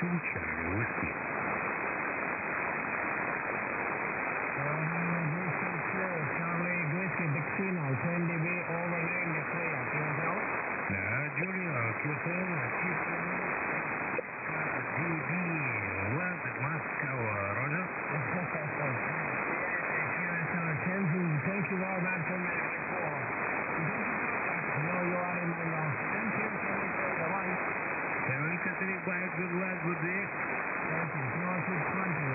future will be. flags and reds would be. That's a sausage country.